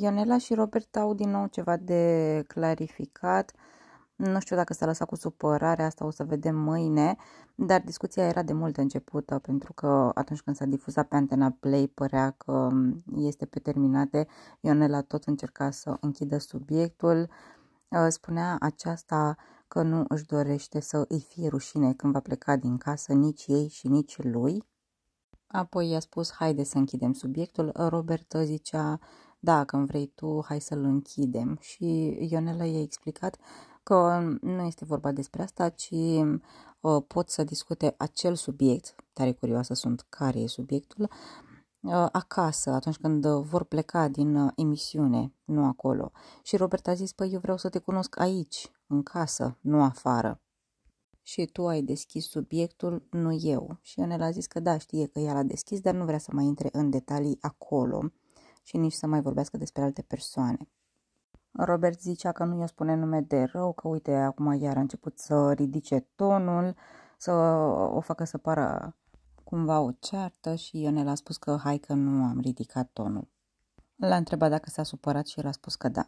Ionela și Robert au din nou ceva de clarificat. Nu știu dacă s-a lăsat cu supărare, asta o să vedem mâine, dar discuția era de mult începută, pentru că atunci când s-a difuzat pe antena Play părea că este pe terminate. Ionela tot încerca să închidă subiectul. Spunea aceasta că nu își dorește să îi fie rușine când va pleca din casă nici ei și nici lui. Apoi i-a spus, haide să închidem subiectul. Robert zicea, da, când vrei tu, hai să-l închidem. Și Ionela i-a explicat că nu este vorba despre asta, ci uh, pot să discute acel subiect, tare curioasă sunt care e subiectul, uh, acasă, atunci când vor pleca din uh, emisiune, nu acolo. Și Robert a zis, păi eu vreau să te cunosc aici, în casă, nu afară. Și tu ai deschis subiectul, nu eu. Și Ionel a zis că da, știe că ea l-a deschis, dar nu vrea să mai intre în detalii acolo și nici să mai vorbească despre alte persoane. Robert zicea că nu i-o spune nume de rău, că uite, acum iar a început să ridice tonul, să o facă să pară cumva o ceartă și Ionel a spus că hai că nu am ridicat tonul. L-a întrebat dacă s-a supărat și el a spus că da.